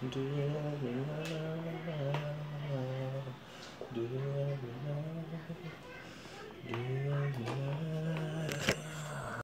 Do you do do